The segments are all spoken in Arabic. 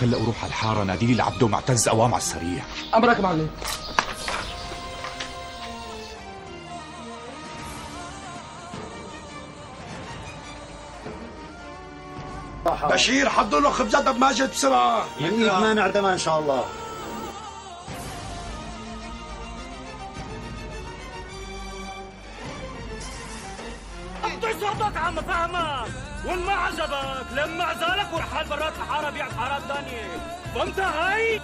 كلا أروح على الحارة نادي لي لعبده معتز قوام على السريع. أمرك معلم. بشير حضر له خبزات ماجد بسرعة. منيك ما نعدمها إن شاء الله. اعطي صوتك عم فهمك وان ما عجبك لما عزالك ورحال برات الحارة بيع حارات ثانية فهمتها هاي؟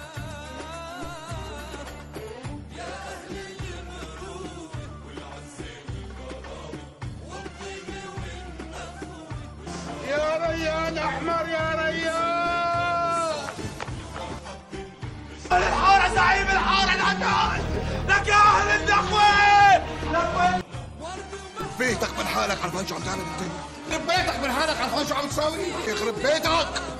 بيتك من حالك عرفان شو عم تعمل انت يخرب بيتك من حالك عرفان شو عم تساوي يخرب بيتك.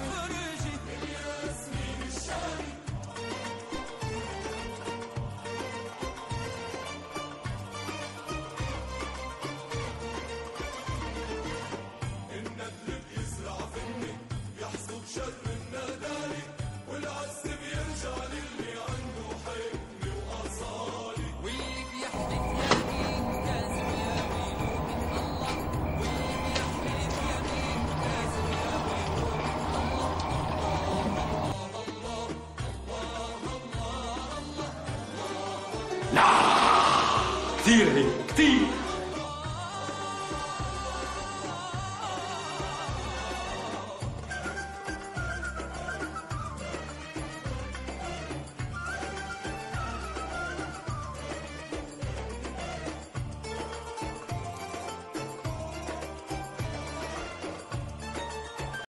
كثير هيك كثير